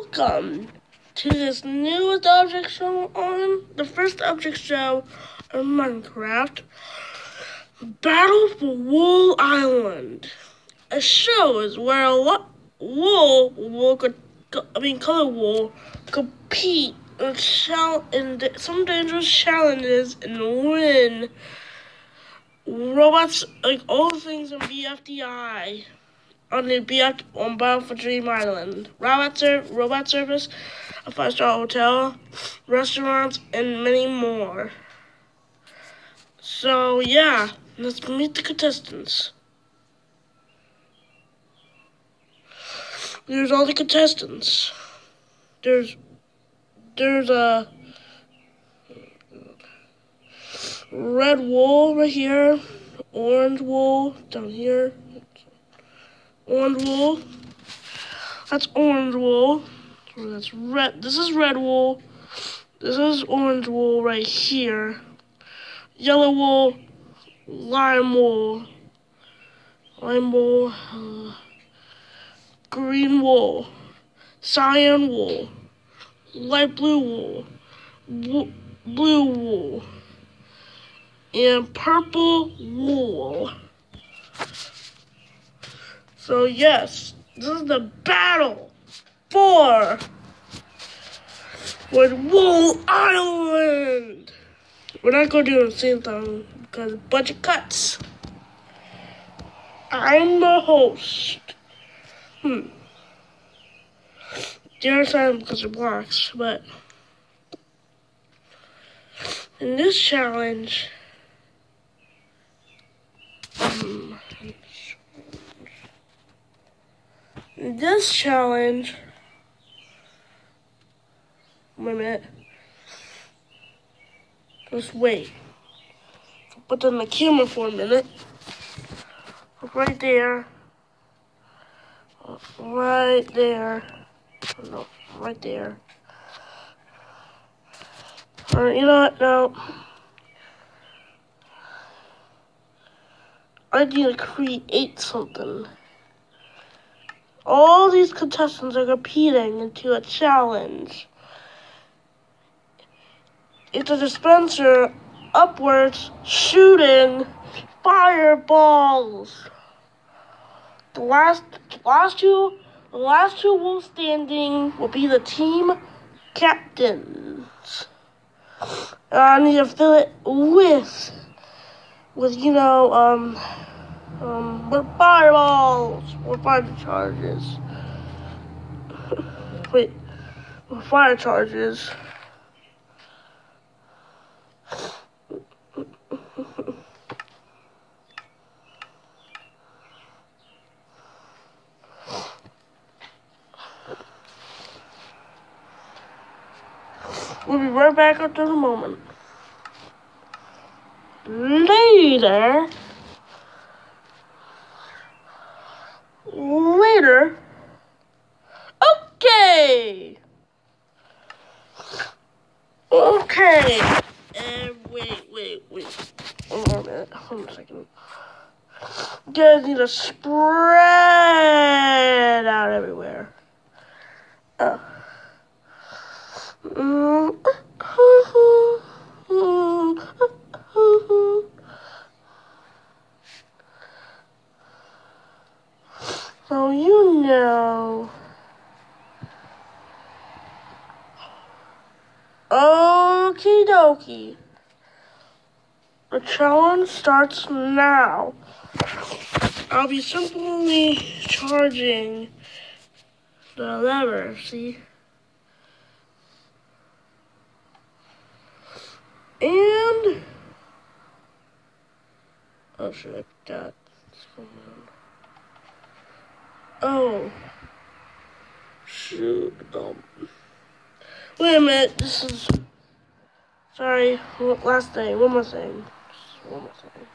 welcome to this newest object show on the first object show of Minecraft Battle for Wool Island. A show is where a lot wool will co- co- I mean color wool compete in, chal- in some dangerous challenges and win robots like all things in BFDI on the BF on Battle for Dream Island. Robot, ser- robot service, a five star hotel, restaurants, and many more. So yeah, let's meet the contestants. There's all the contestants. There's there's a red wool right here, orange wool down here, orange wool. That's orange wool. That's red. This is red wool. This is orange wool right here. Yellow wool, lime wool, lime wool, uh, green wool, cyan wool, light blue wool, wo- blue wool, and purple wool. So yes, this is the battle for with Wool Island. We're not going to do the same thing because budget cuts. I'm the host. Hmm. The other side because of blocks, but in this challenge, hmm, this challenge, wait a minute. Just wait. Put on the camera for a minute. Right there. Right there. No, right there. Alright, you know what? No. I need to create something. All these contestants are competing into a challenge. It's a dispenser upwards shooting fireballs. The last last two the last two will standing will be the team captains. I need to fill it with with you know um um with with fire charges. Wait, with fire charges. We'll be right back after the moment. Later. Okay. And wait, wait, wait. Hold on a minute. Hold on a second. You guys need to spread out everywhere. Oh. So you know. Okie dokie. The challenge starts now. I'll be simply charging the lever, see? And oh should I that? Oh shoot! Um, wait a minute. This is sorry. Last thing. One more thing. Just one more thing.